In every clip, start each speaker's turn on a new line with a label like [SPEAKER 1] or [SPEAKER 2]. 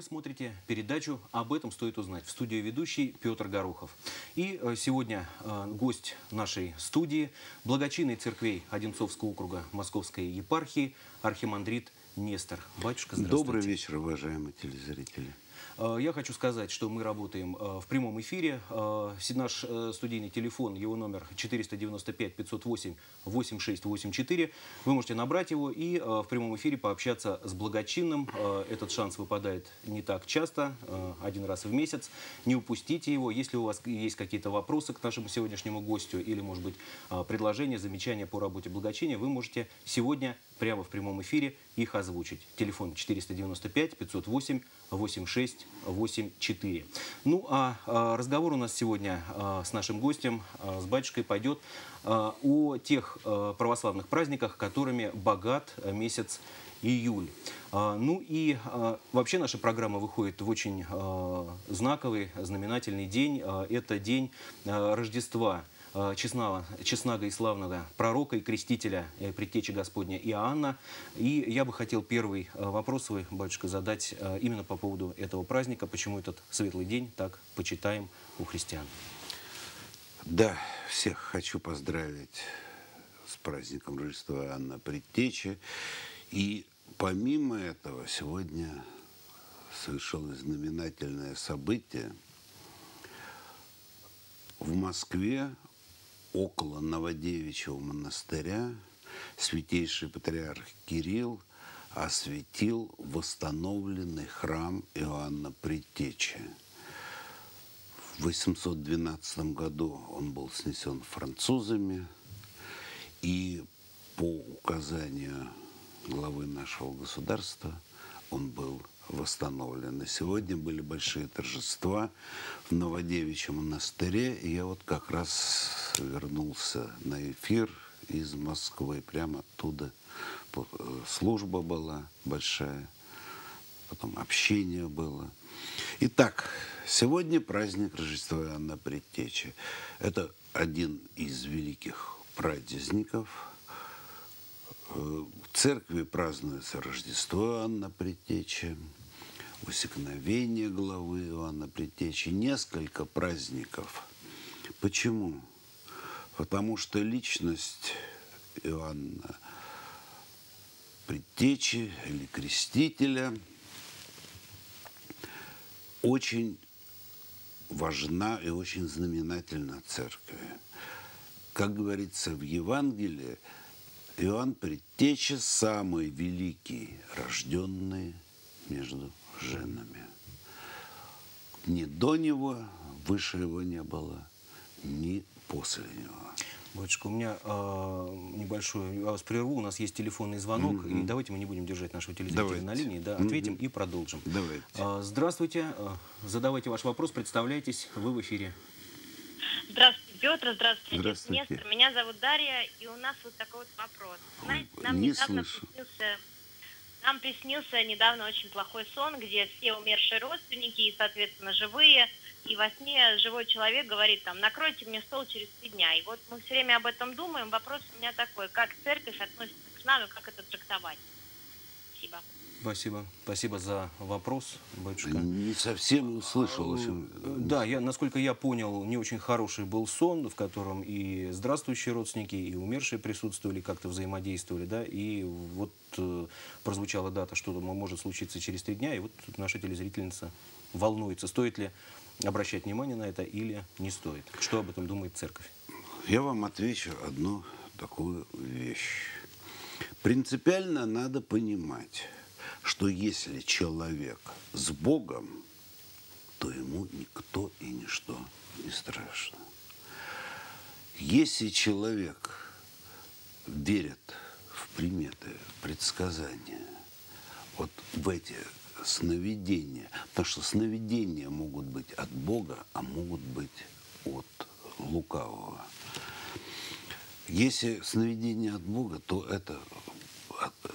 [SPEAKER 1] Вы смотрите передачу «Об этом стоит узнать» в студии ведущий Петр Горохов. И э, сегодня э, гость нашей студии – благочинный церквей Одинцовского округа Московской епархии архимандрит Нестор. Батюшка, здравствуйте.
[SPEAKER 2] Добрый вечер, уважаемые телезрители.
[SPEAKER 1] Э, я хочу сказать, что мы работаем э, в прямом эфире. Э, Наш студийный телефон, его номер 495-508-8684. Вы можете набрать его и в прямом эфире пообщаться с благочинным. Этот шанс выпадает не так часто, один раз в месяц. Не упустите его. Если у вас есть какие-то вопросы к нашему сегодняшнему гостю или, может быть, предложения, замечания по работе благочиния, вы можете сегодня прямо в прямом эфире их озвучить. Телефон 495 508 8684. Ну, а, а разговор у нас сегодня а, с нашим гостем, а, с батюшкой, пойдет о тех православных праздниках, которыми богат месяц июль. Ну и вообще наша программа выходит в очень знаковый, знаменательный день. Это день Рождества честного, честного и славного пророка и крестителя э, предтечи Господня Иоанна. И я бы хотел первый э, вопрос свой, батюшка, задать э, именно по поводу этого праздника. Почему этот светлый день так почитаем у христиан?
[SPEAKER 2] Да, всех хочу поздравить с праздником Рождества Иоанна Предтечи. И помимо этого, сегодня совершилось знаменательное событие. В Москве около Новодевичьего монастыря святейший патриарх Кирилл осветил восстановленный храм Иоанна Предтечи. В 812 году он был снесен французами, и по указанию главы нашего государства он был восстановлен. И сегодня были большие торжества в Новодевичьем монастыре, и я вот как раз вернулся на эфир из Москвы, прямо оттуда. Э, Служба была большая, потом общение было. Итак, сегодня праздник Рождества Иоанна Предтечи. Это один из великих праздников. Э, В церкви празднуется Рождество Иоанна Предтечи, усекновение главы Иоанна Предтечи, несколько праздников. Почему? Потому что личность Иоанна Предтечи или Крестителя очень важна и очень знаменательна церкви. Как говорится в Евангелии, Иоанн Предтеча самый великий, рожденный между женами. Ни до него, выше его не было, ни после него.
[SPEAKER 1] Батюшка, у меня э, небольшой, я вас прерву, у нас есть телефонный звонок, и давайте мы не будем держать нашего телезрителя
[SPEAKER 2] Давайте.
[SPEAKER 1] на линии, да, ответим и продолжим.
[SPEAKER 2] Давайте.
[SPEAKER 1] А, Здравствуйте, э, задавайте ваш вопрос, представляйтесь, вы в эфире.
[SPEAKER 3] Здравствуйте, Петр, здравствуйте,
[SPEAKER 2] Здравствуйте.
[SPEAKER 3] Нестор. Меня зовут Дарья, и у нас вот такой вот вопрос. Знаете, нам
[SPEAKER 2] не
[SPEAKER 3] недавно
[SPEAKER 2] слышу.
[SPEAKER 3] приснился, нам приснился недавно очень плохой сон, где все умершие родственники и, соответственно, живые. И во сне живой человек говорит там, накройте мне стол через три дня. И вот мы все время об этом думаем. Вопрос у меня такой, как церковь относится к нам и как это трактовать? Спасибо.
[SPEAKER 1] Спасибо, спасибо за вопрос, батюшка.
[SPEAKER 2] Не совсем услышал. общем,
[SPEAKER 1] Да, я, насколько я понял, не очень хороший был сон, в котором и здравствующие родственники, и умершие присутствовали, как-то взаимодействовали, да, и вот э, прозвучала дата, что может случиться через три дня, и вот тут наша телезрительница волнуется, стоит ли обращать внимание на это или не стоит. Что об этом думает церковь?
[SPEAKER 2] Я вам отвечу одну такую вещь. Принципиально надо понимать, что если человек с Богом, то ему никто и ничто не страшно. Если человек верит в приметы, в предсказания, вот в эти сновидения, потому что сновидения могут быть от Бога, а могут быть от лукавого. Если сновидение от Бога, то это,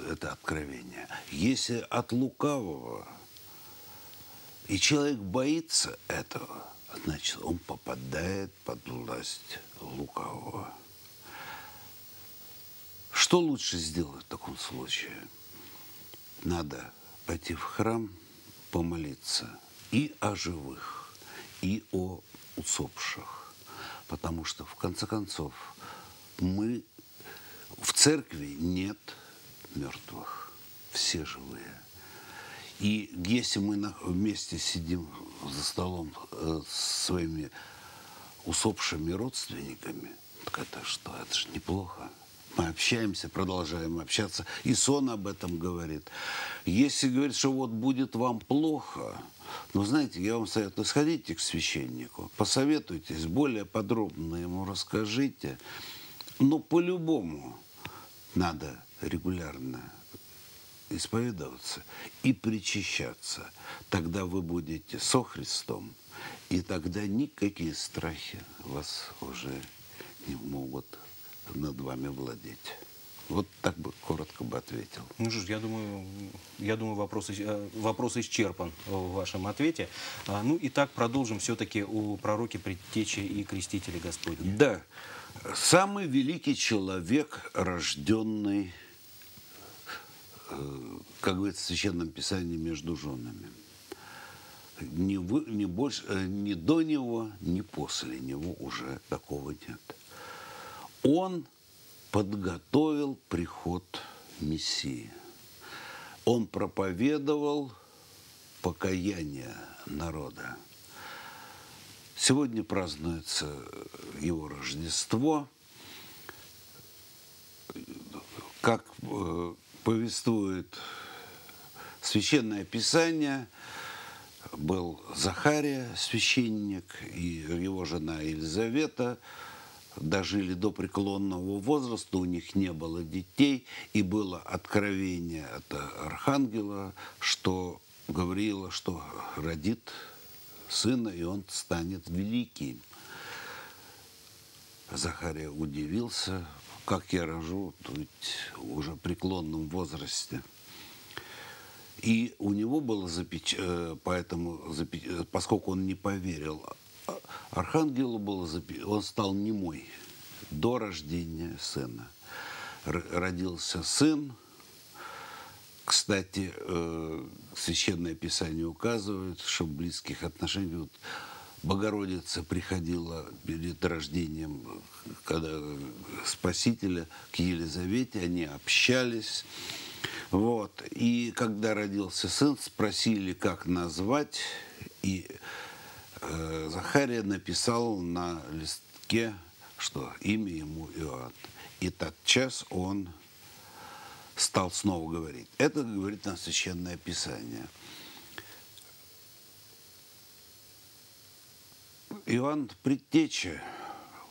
[SPEAKER 2] это откровение. Если от лукавого, и человек боится этого, значит, он попадает под власть лукавого. Что лучше сделать в таком случае? Надо пойти в храм, помолиться и о живых, и о усопших. Потому что, в конце концов, мы в церкви нет мертвых, все живые. И если мы вместе сидим за столом э, с своими усопшими родственниками, так это что, это же неплохо. Мы общаемся, продолжаем общаться. И сон об этом говорит. Если говорит, что вот будет вам плохо, ну, знаете, я вам советую, сходите к священнику, посоветуйтесь, более подробно ему расскажите. Но по-любому надо регулярно исповедоваться и причащаться. Тогда вы будете со Христом, и тогда никакие страхи вас уже не могут над вами владеть. Вот так бы коротко бы ответил.
[SPEAKER 1] Ну что ж, я думаю, я думаю вопрос, э, вопрос исчерпан в вашем ответе. А, ну и так продолжим все-таки у пророки предтечи и крестителя Господня.
[SPEAKER 2] Да. Самый великий человек, рожденный, как говорится в Священном Писании, между женами. Ни, вы, ни, больше, э, ни до него, ни после него уже такого нет. Он подготовил приход Мессии. Он проповедовал покаяние народа. Сегодня празднуется его Рождество. Как э, повествует Священное Писание, был Захария, священник, и его жена Елизавета – дожили до преклонного возраста, у них не было детей, и было откровение от Архангела, что говорило, что родит сына, и он станет великим. Захария удивился, как я рожу, то ведь уже в преклонном возрасте. И у него было запеч... Э, поэтому, поскольку он не поверил Архангелу было он стал немой до рождения сына. Родился сын. Кстати, э, Священное Писание указывает, что близких отношениях Богородица приходила перед рождением когда, Спасителя к Елизавете, они общались. Вот. И когда родился сын, спросили, как назвать. И Э, Захария написал на листке, что имя ему Иоанн. И тот час он стал снова говорить. Это говорит нам Священное Писание. Иоанн Предтеча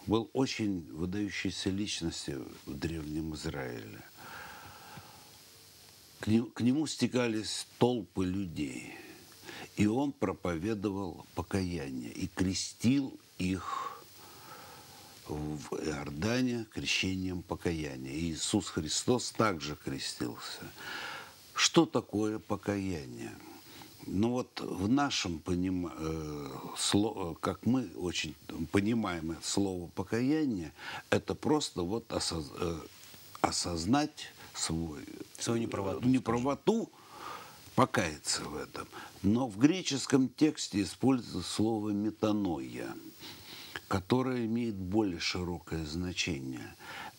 [SPEAKER 2] был очень выдающейся личностью в Древнем Израиле. К нему, стекались толпы людей – и он проповедовал покаяние и крестил их в Иордане крещением покаяния. Иисус Христос также крестился. Что такое покаяние? Ну вот в нашем понимании, э, как мы очень понимаем это слово покаяние, это просто вот осоз, э, осознать свой,
[SPEAKER 1] свою неправоту,
[SPEAKER 2] неправоту покаяться в этом. Но в греческом тексте используется слово метаноя, которое имеет более широкое значение.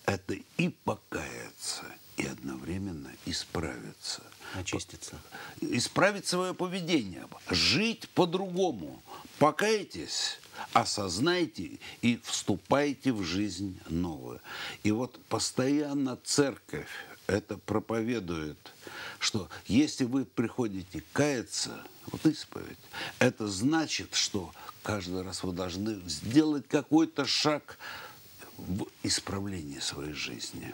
[SPEAKER 2] Это и покаяться, и одновременно исправиться.
[SPEAKER 1] Очиститься.
[SPEAKER 2] Исправить свое поведение, жить по-другому. Покайтесь, осознайте и вступайте в жизнь новую. И вот постоянно церковь это проповедует, что если вы приходите каяться, вот исповедь, это значит, что каждый раз вы должны сделать какой-то шаг в исправлении своей жизни.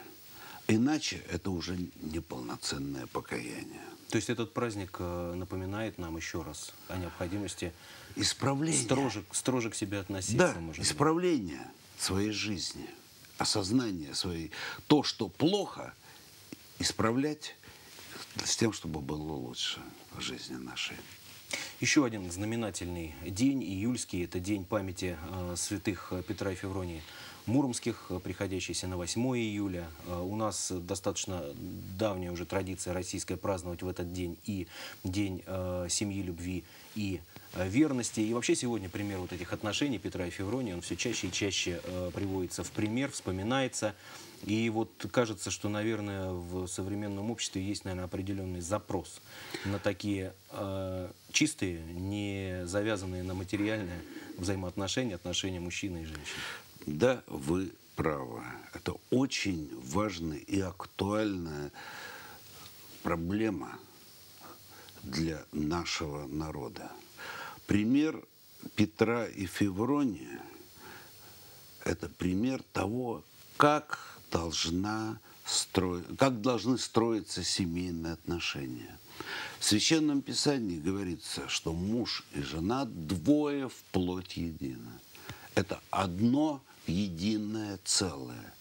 [SPEAKER 2] Иначе это уже неполноценное покаяние.
[SPEAKER 1] То есть этот праздник э, напоминает нам еще раз о необходимости
[SPEAKER 2] исправления.
[SPEAKER 1] Строже, строже к себе относиться.
[SPEAKER 2] Да, исправления своей жизни, осознание своей. То, что плохо – исправлять с тем, чтобы было лучше в жизни нашей.
[SPEAKER 1] Еще один знаменательный день, июльский, это день памяти э, святых Петра и Февронии Муромских, э, приходящийся на 8 июля. Э, у нас достаточно давняя уже традиция российская праздновать в этот день и День э, семьи, любви и верности. И вообще сегодня пример вот этих отношений Петра и Февронии, он все чаще и чаще приводится в пример, вспоминается. И вот кажется, что, наверное, в современном обществе есть, наверное, определенный запрос на такие э, чистые, не завязанные на материальные взаимоотношения, отношения мужчины и женщины.
[SPEAKER 2] Да, вы правы. Это очень важная и актуальная проблема для нашего народа. Пример Петра и Феврония – это пример того, как, должна стро... как должны строиться семейные отношения. В Священном Писании говорится, что муж и жена двое в плоть едино. Это одно единое целое.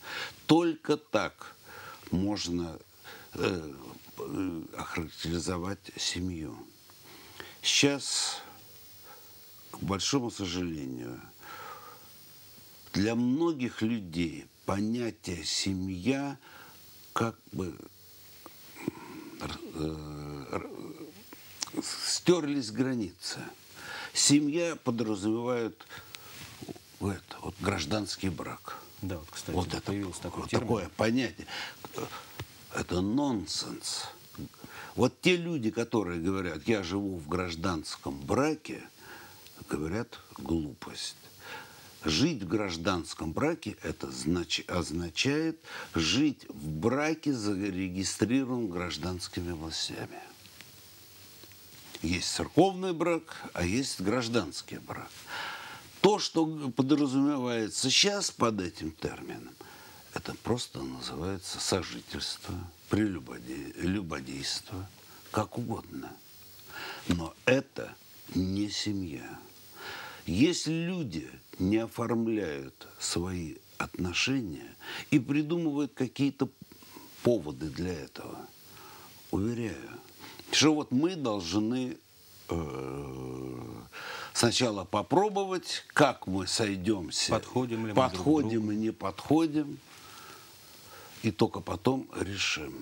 [SPEAKER 2] Только так можно э, э, охарактеризовать семью. Сейчас, к большому сожалению, для многих людей понятие семья как бы э, стерлись границы. Семья подразумевает это, вот, гражданский брак.
[SPEAKER 1] Да, вот, кстати,
[SPEAKER 2] вот это
[SPEAKER 1] появился такой
[SPEAKER 2] вот
[SPEAKER 1] термин.
[SPEAKER 2] такое понятие. Это нонсенс. Вот те люди, которые говорят, я живу в гражданском браке, говорят глупость. Жить в гражданском браке это знач, означает жить в браке, зарегистрированном гражданскими властями. Есть церковный брак, а есть гражданский брак. То, что подразумевается сейчас под этим термином, это просто называется сожительство, прелюбодейство, как угодно. Но это не семья. Если люди не оформляют свои отношения и придумывают какие-то поводы для этого, уверяю, что вот мы должны э, сначала попробовать, как мы сойдемся,
[SPEAKER 1] Подходим ли мы
[SPEAKER 2] подходим
[SPEAKER 1] друг другу.
[SPEAKER 2] и не подходим, и только потом решим.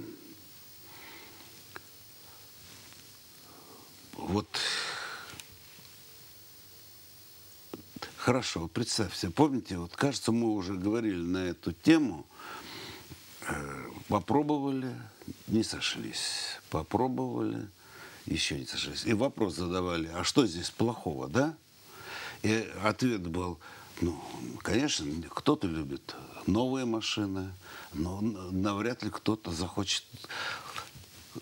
[SPEAKER 2] Вот. Хорошо, представьте, помните, вот кажется, мы уже говорили на эту тему, э, попробовали, не сошлись, попробовали, еще не сошлись. И вопрос задавали, а что здесь плохого, да? И ответ был, ну, конечно, кто-то любит новые машины, но навряд ли кто-то захочет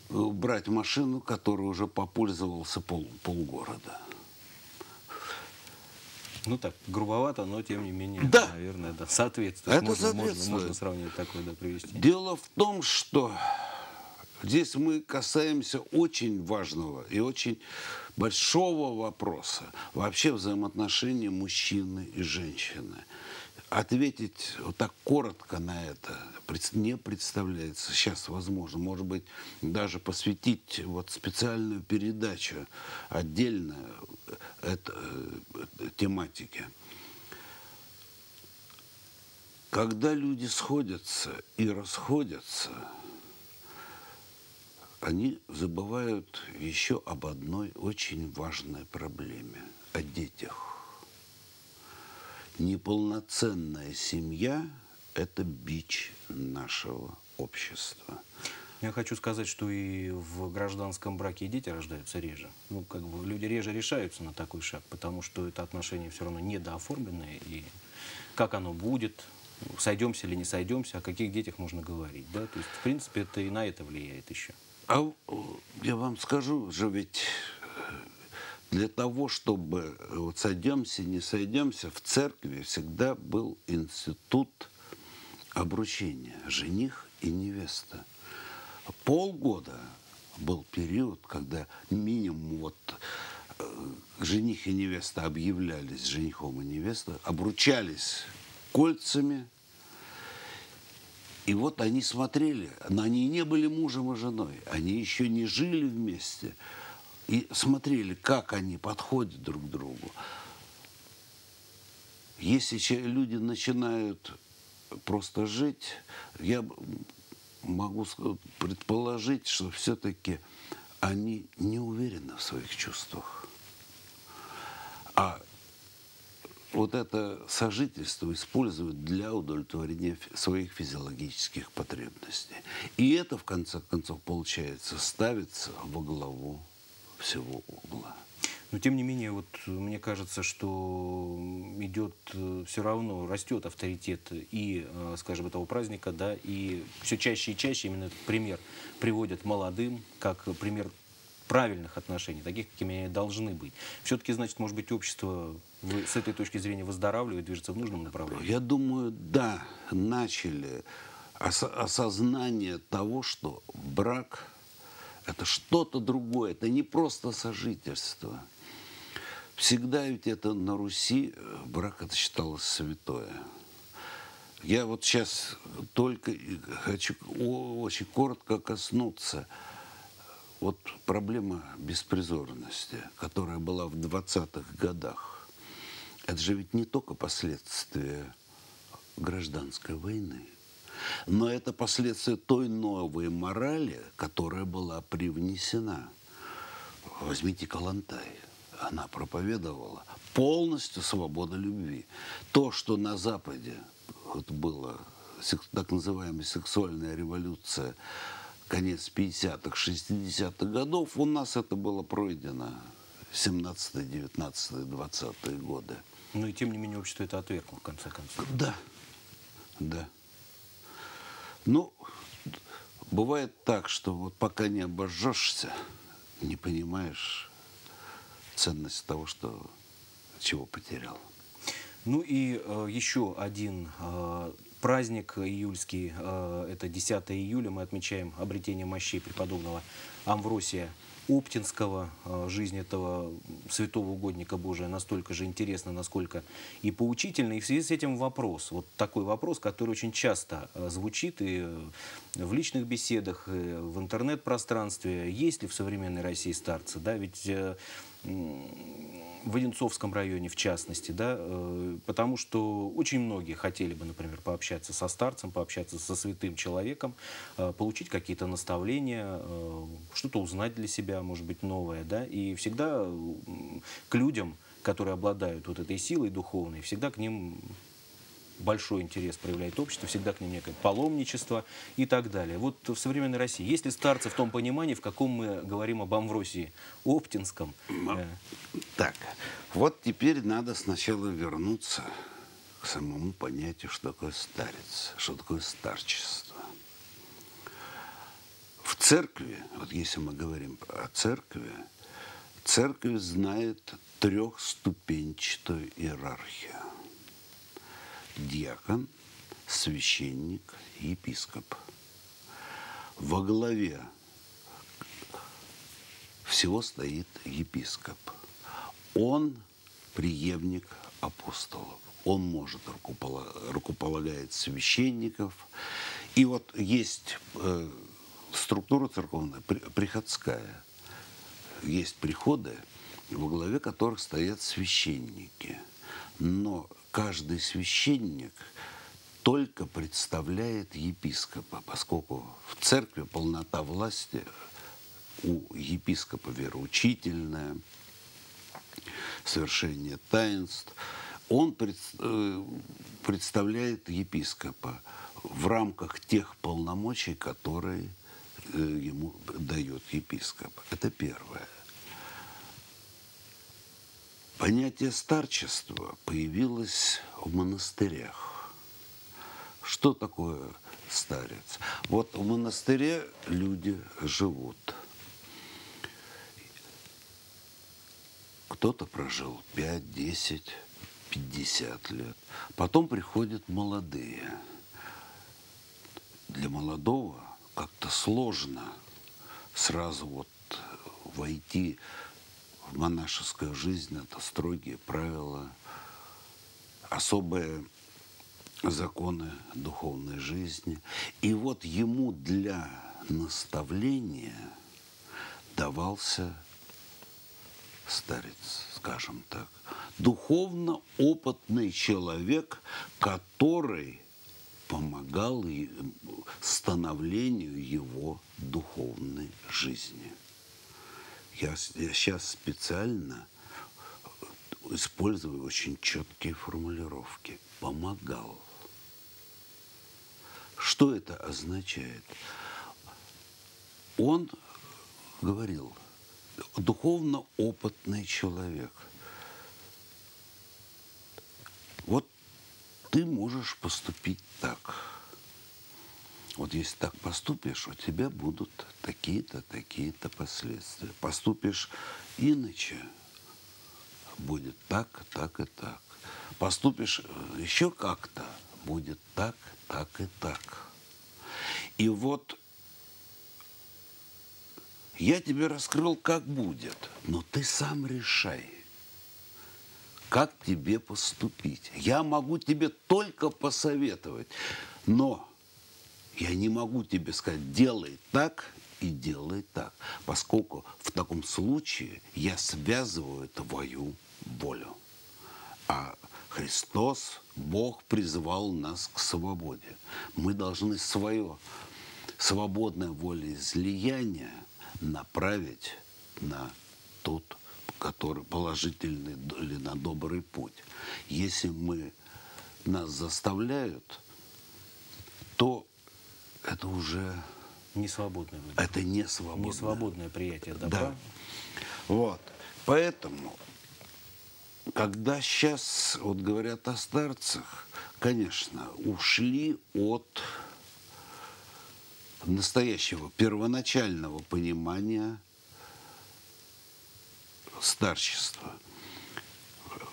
[SPEAKER 2] брать машину, которую уже попользовался пол, полгорода.
[SPEAKER 1] Ну так, грубовато, но тем не менее,
[SPEAKER 2] Да.
[SPEAKER 1] наверное, да, соответствует.
[SPEAKER 2] Это
[SPEAKER 1] можно, можно-
[SPEAKER 2] соответствует.
[SPEAKER 1] можно сравнение такое да, привести.
[SPEAKER 2] Дело в том, что здесь мы касаемся очень важного и очень большого вопроса. Вообще взаимоотношения мужчины и женщины. Ответить вот так коротко на это не представляется сейчас возможно. Может быть, даже посвятить вот специальную передачу отдельно это, э, тематике. Когда люди сходятся и расходятся, они забывают еще об одной очень важной проблеме – о детях. Неполноценная семья – это бич нашего общества.
[SPEAKER 1] Я хочу сказать, что и в гражданском браке дети рождаются реже. Ну, как бы люди реже решаются на такой шаг, потому что это отношения все равно недооформленные. И как оно будет, сойдемся или не сойдемся, о каких детях можно говорить. Да? То есть, в принципе, это и на это влияет еще.
[SPEAKER 2] А я вам скажу же, ведь для того, чтобы вот сойдемся, не сойдемся, в церкви всегда был институт обручения, жених и невеста. Полгода был период, когда минимум вот э, жених и невеста объявлялись женихом и невестой, обручались кольцами, и вот они смотрели, но они не были мужем и женой, они еще не жили вместе. и смотрели, как они подходят друг к другу. Если люди начинают просто жить, я могу предположить, что все-таки они не уверены в своих чувствах. А вот это сожительство используют для удовлетворения своих физиологических потребностей. И это, в конце концов, получается, ставится во главу всего угла.
[SPEAKER 1] Но тем не менее, вот мне кажется, что идет э, все равно, растет авторитет и, э, скажем, этого праздника, да, и все чаще и чаще именно этот пример приводят молодым, как пример правильных отношений, таких, какими они должны быть. Все-таки, значит, может быть, общество с этой точки зрения выздоравливает, движется в нужном направлении?
[SPEAKER 2] Я думаю, да, начали ос осознание того, что брак – это что-то другое, это не просто сожительство. Всегда ведь это на Руси э, брак это считалось святое. Я вот сейчас только хочу очень коротко коснуться – вот проблема беспризорности, которая была в 20-х годах, это же ведь не только последствия гражданской войны, но это последствия той новой морали, которая была привнесена. Возьмите Калантай. Она проповедовала полностью свободу любви. То, что на Западе вот было так называемая сексуальная революция, конец 50-х, 60-х годов, у нас это было пройдено 17 19 20 годы.
[SPEAKER 1] Ну и тем не менее общество это отвергло, в конце концов.
[SPEAKER 2] Да, да. Ну, бывает так, что вот пока не обожжешься, не понимаешь ценность того, что чего потерял.
[SPEAKER 1] Ну и э, еще один э, праздник июльский, э, это 10 июля, мы отмечаем обретение мощей преподобного Амвросия Оптинского. Э, жизнь этого святого угодника Божия настолько же интересна, насколько и поучительна. И в связи с этим вопрос, вот такой вопрос, который очень часто э, звучит и в личных беседах, и в интернет-пространстве. Есть ли в современной России старцы? Да, ведь в Одинцовском районе в частности, да, э, потому что очень многие хотели бы, например, пообщаться со старцем, пообщаться со святым человеком, э, получить какие-то наставления, э, что-то узнать для себя, может быть, новое, да, и всегда к людям, которые обладают вот этой силой духовной, всегда к ним большой интерес проявляет общество, всегда к ним некое паломничество и так далее. Вот в современной России есть ли старцы в том понимании, в каком мы говорим об Амвросии Оптинском? Э,
[SPEAKER 2] так, вот теперь надо сначала вернуться к самому понятию, что такое старец, что такое старчество. В церкви, вот если мы говорим о церкви, церковь знает трехступенчатую иерархию диакон, священник, епископ. Во главе всего стоит епископ. Он преемник апостолов. Он может рукополагать священников. И вот есть э, структура церковная, приходская. Есть приходы, во главе которых стоят священники. Но каждый священник только представляет епископа, поскольку в церкви полнота власти у епископа вероучительная, совершение таинств. Он э, представляет епископа в рамках тех полномочий, которые э, ему дает епископ. Это первое. Понятие старчества появилось в монастырях. Что такое старец? Вот в монастыре люди живут. Кто-то прожил 5, 10, 50 лет. Потом приходят молодые. Для молодого как-то сложно сразу вот войти монашеская жизнь – это строгие правила, особые законы духовной жизни. И вот ему для наставления давался старец, скажем так. Духовно опытный человек, который помогал становлению его духовной жизни. Я, я сейчас специально использую очень четкие формулировки. Помогал. Что это означает? Он говорил, духовно опытный человек. Вот ты можешь поступить так. Вот если так поступишь, у тебя будут такие-то, такие-то последствия. Поступишь иначе, будет так, так и так. Поступишь э, еще как-то, будет так, так и так. И вот я тебе раскрыл, как будет, но ты сам решай, как тебе поступить. Я могу тебе только посоветовать, но я не могу тебе сказать, делай так и делай так, поскольку в таком случае я связываю твою волю. А Христос, Бог призвал нас к свободе. Мы должны свое свободное волеизлияние направить на тот, который положительный или на добрый путь. Если мы нас заставляют, то это уже
[SPEAKER 1] не свободное
[SPEAKER 2] выбор. Это не свободное.
[SPEAKER 1] Не свободное приятие добра.
[SPEAKER 2] Да. Вот. Поэтому когда сейчас вот говорят о старцах, конечно, ушли от настоящего первоначального понимания старчества.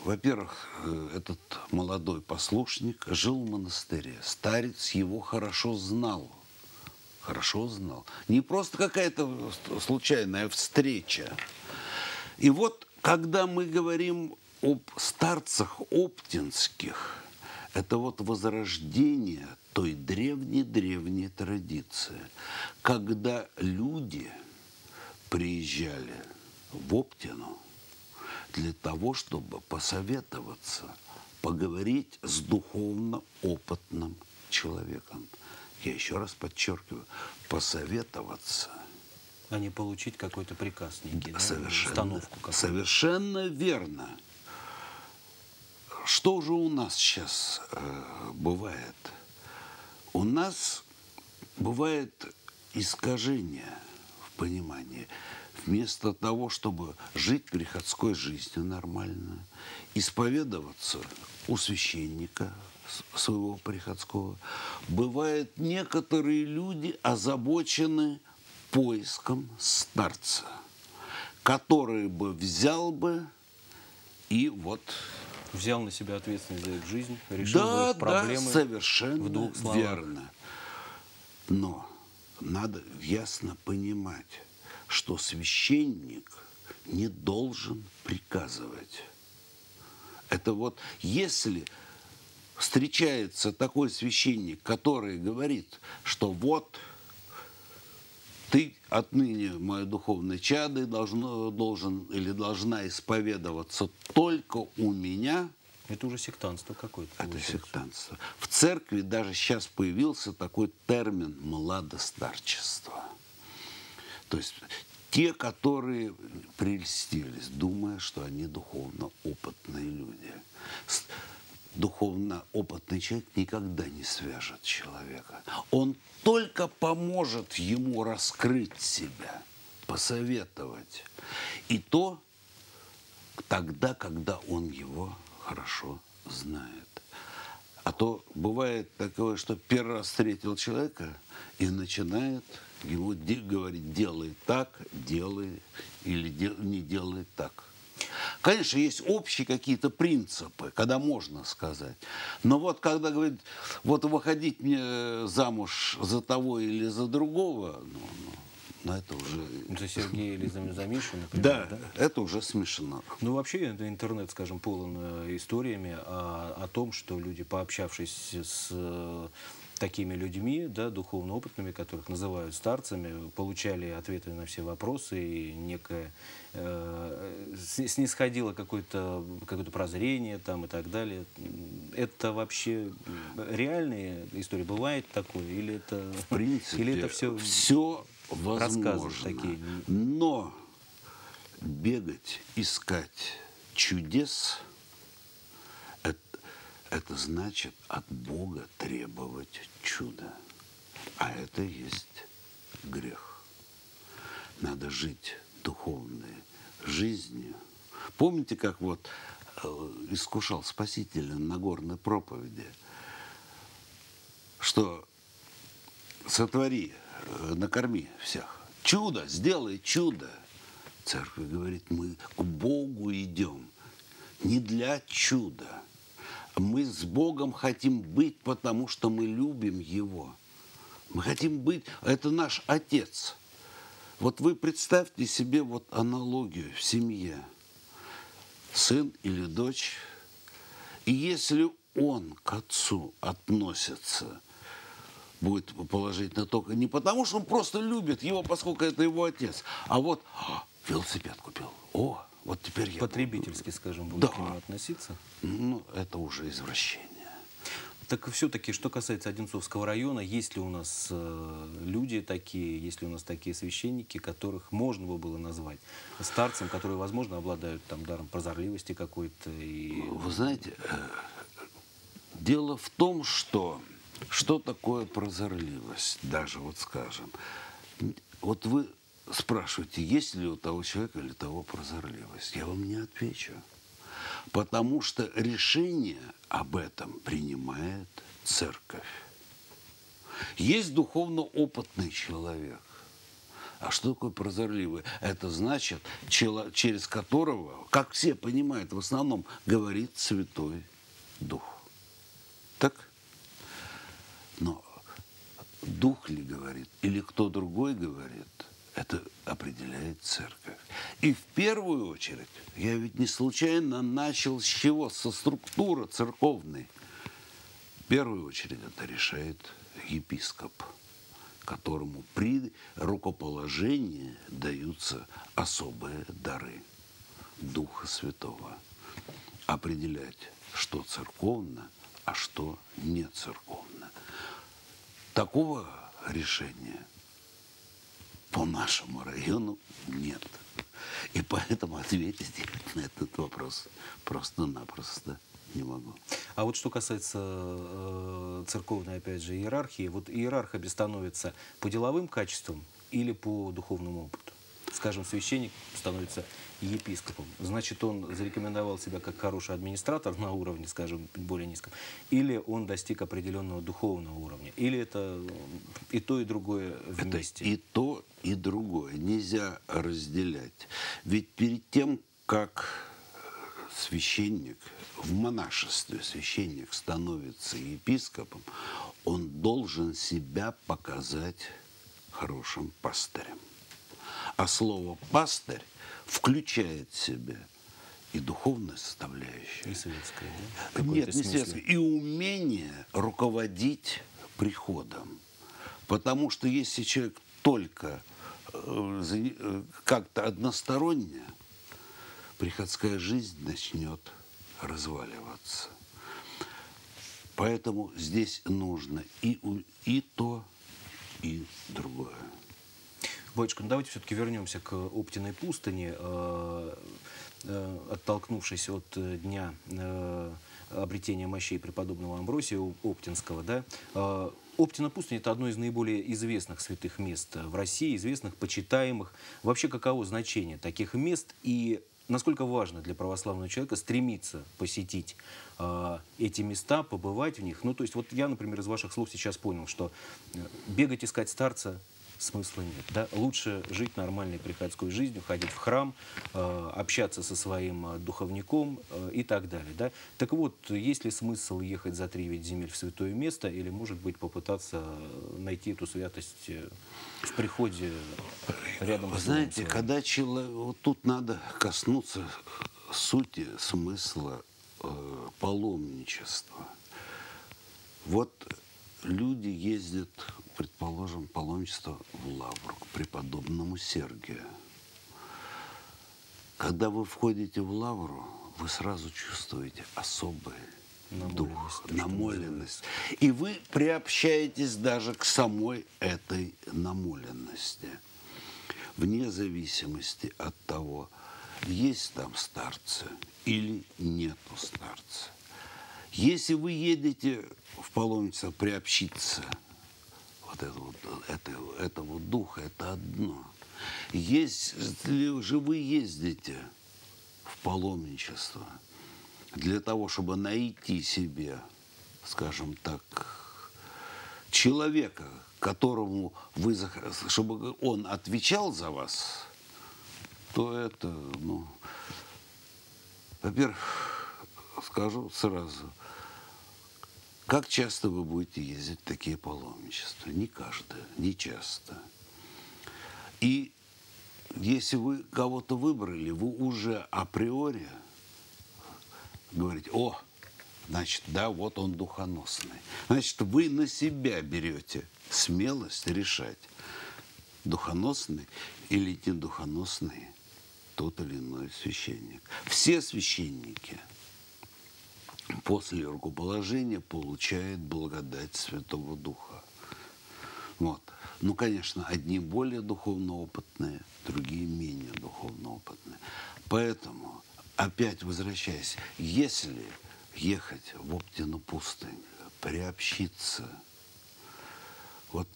[SPEAKER 2] Во-первых, э, этот молодой послушник жил в монастыре. Старец его хорошо знал. Хорошо знал. Не просто какая-то случайная встреча. И вот, когда мы говорим об старцах оптинских – это вот возрождение той древней-древней традиции, когда люди приезжали в Оптину для того, чтобы посоветоваться, поговорить с духовно опытным человеком. Я еще раз подчеркиваю, посоветоваться –
[SPEAKER 1] а не получить какой-то приказ некий, да?
[SPEAKER 2] Совершенно, установку какую-то. Совершенно верно. Что же у нас сейчас э, бывает? У нас бывает искажение в понимании. Вместо того, чтобы жить приходской жизнью нормально, исповедоваться у священника своего приходского, бывают некоторые люди озабочены поиском старца, который бы взял бы и вот
[SPEAKER 1] взял на себя ответственность за их жизнь, решил
[SPEAKER 2] да,
[SPEAKER 1] их проблемы
[SPEAKER 2] да, совершенно в двух словах. верно. Но надо ясно понимать, что священник не должен приказывать. Это вот если встречается такой священник, который говорит, что вот ты отныне, мое духовное чадо, должно, должен или должна исповедоваться только у меня.
[SPEAKER 1] Это уже сектантство какое-то.
[SPEAKER 2] Это получается. сектантство. В церкви даже сейчас появился такой термин «младостарчество». То есть те, которые прельстились, думая, что они духовно опытные люди духовно опытный человек никогда не свяжет человека. Он только поможет ему раскрыть себя, посоветовать. И то тогда, когда он его хорошо знает. А то бывает такое, что первый раз встретил человека и начинает ему говорить, делай так, делай или не делай так. Конечно, есть общие какие-то принципы, когда можно сказать. Но вот когда говорит, вот выходить мне замуж за того или за другого, ну, ну, но это уже...
[SPEAKER 1] Это Сергей или Зам- Замишин, например,
[SPEAKER 2] Да, это уже смешно.
[SPEAKER 1] Ну, вообще, это интернет, скажем, полон э, историями о, о том, что люди, пообщавшись с такими людьми, да, духовно опытными, которых называют старцами, получали ответы на все вопросы, и некое э, снисходило какое-то какое прозрение там и так далее. Это вообще м, реальные истории? Бывает такое? Или это,
[SPEAKER 2] В принципе,
[SPEAKER 1] или это все...
[SPEAKER 2] все возможно.
[SPEAKER 1] такие.
[SPEAKER 2] Но бегать, искать чудес, это значит от Бога требовать чуда. А это есть грех. Надо жить духовной жизнью. Помните, как вот э, искушал Спасителя на горной проповеди, что сотвори, э, накорми всех. Чудо, сделай чудо. Церковь говорит, мы к Богу идем не для чуда. Мы с Богом хотим быть, потому что мы любим Его. Мы хотим быть, это наш Отец. Вот вы представьте себе вот аналогию в семье. Сын или дочь. И если он к отцу относится будет положительно только не потому, что он просто любит его, поскольку это его отец, а вот «А, велосипед купил. О, вот теперь я...
[SPEAKER 1] Потребительски, скажем, будут
[SPEAKER 2] Да.
[SPEAKER 1] к нему относиться.
[SPEAKER 2] Ну, это уже извращение.
[SPEAKER 1] Так все-таки, что касается Одинцовского района, есть ли у нас э, люди такие, есть ли у нас такие священники, которых можно бы было назвать старцем, которые, возможно, обладают там даром прозорливости какой-то и
[SPEAKER 2] Вы знаете, э, дело в том, что что такое прозорливость, даже вот скажем. Вот вы спрашиваете, есть ли у того человека или того прозорливость. Я вам не отвечу. Потому что решение об этом принимает церковь. Есть духовно опытный человек. А что такое прозорливый? Это значит, через которого, как все понимают, в основном говорит Святой Дух. Так? Но Дух ли говорит, или кто другой говорит, это определяет церковь. И в первую очередь, я ведь не случайно начал с чего? Со структуры церковной. В первую очередь это решает епископ, которому при рукоположении даются особые дары Духа Святого. Определять, что церковно, а что не церковно. Такого решения по нашему району нет. И поэтому ответить на этот вопрос просто-напросто не могу.
[SPEAKER 1] А вот что касается э, церковной, опять же, иерархии, вот иерарх обе становится по деловым качествам или по духовному опыту? Скажем, священник становится епископом. Значит, он зарекомендовал себя как хороший администратор на уровне, скажем, более низком. Или он достиг определенного духовного уровня. Или это э, и то, и другое вместе.
[SPEAKER 2] Это и то, и другое. Нельзя разделять. Ведь перед тем, как священник в монашестве, священник становится епископом, он должен себя показать хорошим пастырем. А слово «пастырь» включает в себя и духовную составляющую,
[SPEAKER 1] И светское, да?
[SPEAKER 2] Нет, не светское. И умение руководить приходом. Потому что если человек только э, э, как-то односторонне, приходская жизнь начнет разваливаться. Поэтому здесь нужно и, и то, и другое.
[SPEAKER 1] Батюшка, ну давайте все-таки вернемся к Оптиной пустыне, э, э, оттолкнувшись от э, дня обретения мощей преподобного Амбросия Оптинского. Да? Оптина пустыня – это одно из наиболее известных святых мест в России, известных, почитаемых. Вообще, каково значение таких мест и насколько важно для православного человека стремиться посетить э, эти места, побывать в них? Ну, то есть, вот я, например, из ваших слов сейчас понял, что бегать искать старца смысла нет. Да? Лучше жить нормальной приходской жизнью, ходить в храм, э, общаться со своим э, духовником э, и так далее. Да? Так вот, есть ли смысл ехать за три земель в святое место или, может быть, попытаться найти эту святость в приходе рядом
[SPEAKER 2] Вы
[SPEAKER 1] с
[SPEAKER 2] знаете,
[SPEAKER 1] своим?
[SPEAKER 2] когда человек... Вот тут надо коснуться сути, смысла э, паломничества. Вот люди ездят, предположим, паломничество в Лавру к преподобному Сергию. Когда вы входите в Лавру, вы сразу чувствуете особый дух,
[SPEAKER 1] Намоленность, то, что
[SPEAKER 2] намоленность. И вы приобщаетесь даже к самой этой намоленности. Вне зависимости от того, есть там старцы или нету старца. Если вы едете в паломничество приобщиться вот этого, этого, этого духа, это одно. Если же вы ездите в паломничество для того, чтобы найти себе, скажем так, человека, которому вы, чтобы он отвечал за вас, то это, ну, во-первых, скажу сразу, как часто вы будете ездить в такие паломничества? Не каждое, не часто. И если вы кого-то выбрали, вы уже априори говорите, о, значит, да, вот он духоносный. Значит, вы на себя берете смелость решать, духоносный или не духоносный тот или иной священник. Все священники после рукоположения получают благодать Святого Духа. Вот. Ну, конечно, одни более духовно опытные, другие менее духовно опытные. Поэтому, опять возвращаясь, если ехать в Оптину пустынь, приобщиться вот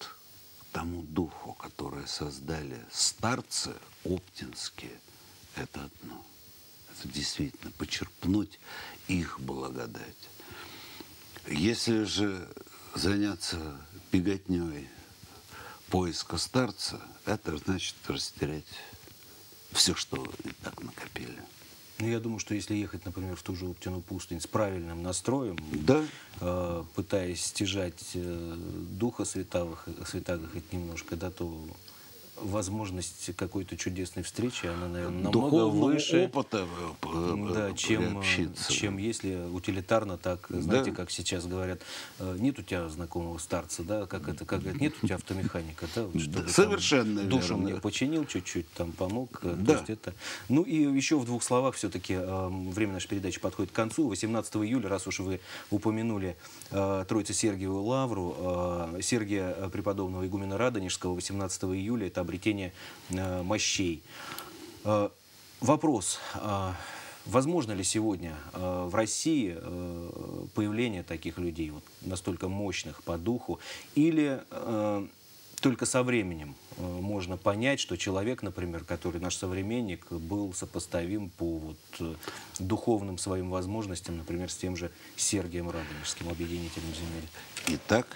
[SPEAKER 2] тому духу, который создали старцы оптинские, это одно. Действительно почерпнуть их благодать. Если же заняться беготней поиска старца, это значит растерять все, что и так накопили.
[SPEAKER 1] Ну, я думаю, что если ехать, например, в ту же Оптину пустынь с правильным настроем,
[SPEAKER 2] Да,
[SPEAKER 1] э, пытаясь стяжать э, духа святого, святаго хоть немножко, да, то возможность какой-то чудесной встречи, она, наверное, намного
[SPEAKER 2] духовного
[SPEAKER 1] выше.
[SPEAKER 2] опыта э, п-
[SPEAKER 1] Да,
[SPEAKER 2] э,
[SPEAKER 1] чем, э, чем если утилитарно так, знаете,
[SPEAKER 2] Да.
[SPEAKER 1] как сейчас говорят, э, нет у тебя знакомого старца, да, как это, как говорят, нет у тебя автомеханика, да, вот, чтобы там
[SPEAKER 2] совершенно
[SPEAKER 1] душу
[SPEAKER 2] верно.
[SPEAKER 1] мне починил чуть-чуть, там помог, э, то
[SPEAKER 2] Да.
[SPEAKER 1] есть это. Ну и еще в двух словах все-таки время нашей передачи подходит к концу. 18 июля, раз уж вы упомянули э, Троице Сергиеву Лавру, э, Сергия э, преподобного игумена Радонежского 18 июля это обретение э, мощей. Э, Вопрос. а, Возможно ли сегодня э, в России э, появление таких людей, вот, настолько мощных по духу, или э, только со временем э, можно понять, что человек, например, который наш современник, был сопоставим по вот, э, духовным своим возможностям, например, с тем же Сергием Радонежским, объединителем земель?
[SPEAKER 2] И так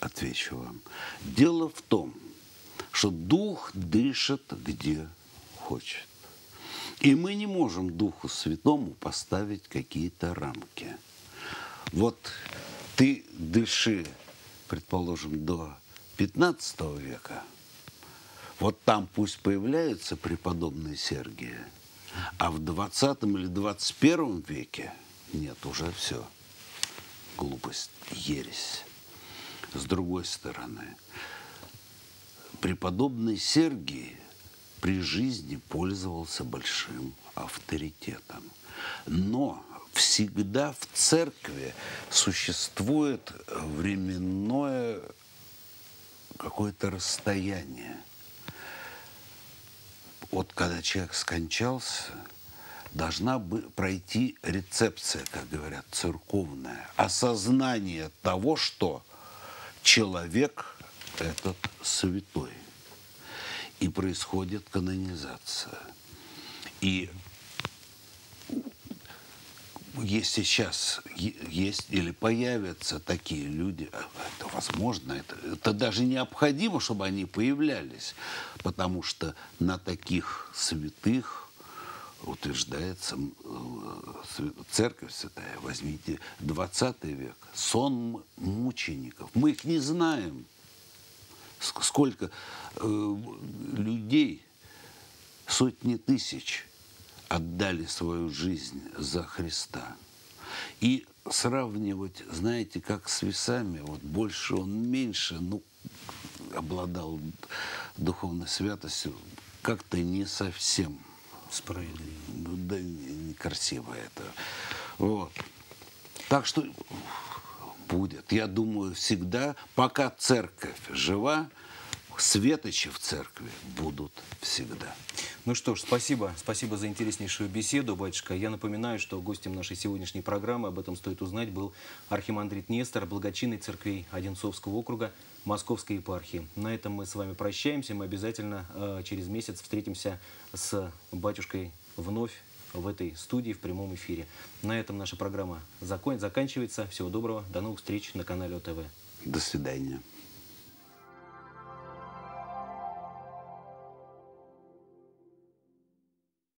[SPEAKER 2] отвечу вам. Дело в том, что дух дышит где хочет. И мы не можем Духу Святому поставить какие-то рамки. Вот ты дыши, предположим, до 15 века, вот там пусть появляются преподобные Сергии, а в 20 или 21 веке нет, уже все глупость, ересь. С другой стороны, преподобный Сергий при жизни пользовался большим авторитетом. Но всегда в церкви существует временное какое-то расстояние. Вот когда человек скончался, должна бы пройти рецепция, как говорят, церковная, осознание того, что человек этот святой. И происходит канонизация. И если сейчас есть или появятся такие люди, а, это возможно, это, это даже необходимо, чтобы они появлялись, потому что на таких святых утверждается э, церковь святая, возьмите 20 век, сон мучеников. Мы их не знаем. Сколько э, людей, сотни тысяч отдали свою жизнь за Христа. И сравнивать, знаете, как с весами, вот больше он меньше, ну, обладал духовной святостью, как-то не совсем
[SPEAKER 1] Справедливо.
[SPEAKER 2] Ну, да некрасиво это. Вот. Так что будет. Я думаю, всегда, пока церковь жива, светочи в церкви будут всегда.
[SPEAKER 1] Ну что ж, спасибо. Спасибо за интереснейшую беседу, батюшка. Я напоминаю, что гостем нашей сегодняшней программы, об этом стоит узнать, был архимандрит Нестор, благочинный церквей Одинцовского округа Московской епархии. На этом мы с вами прощаемся. Мы обязательно э, через месяц встретимся с батюшкой вновь в этой студии в прямом эфире. На этом наша программа заканчивается. Всего доброго. До новых встреч на канале ОТВ.
[SPEAKER 2] До свидания.